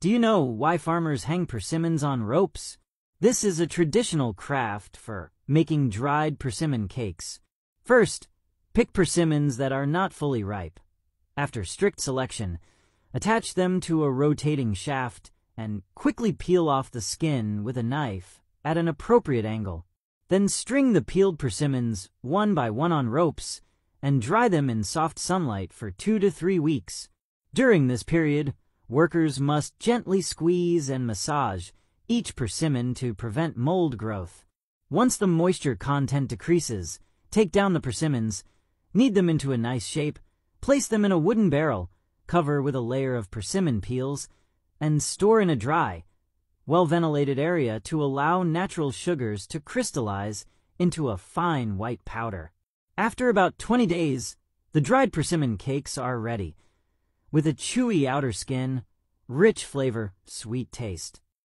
Do you know why farmers hang persimmons on ropes? This is a traditional craft for making dried persimmon cakes. First, pick persimmons that are not fully ripe. After strict selection, attach them to a rotating shaft and quickly peel off the skin with a knife at an appropriate angle. Then string the peeled persimmons one by one on ropes and dry them in soft sunlight for two to three weeks. During this period, workers must gently squeeze and massage each persimmon to prevent mold growth. Once the moisture content decreases, take down the persimmons, knead them into a nice shape, place them in a wooden barrel, cover with a layer of persimmon peels, and store in a dry, well-ventilated area to allow natural sugars to crystallize into a fine white powder. After about 20 days, the dried persimmon cakes are ready, with a chewy outer skin, rich flavor, sweet taste.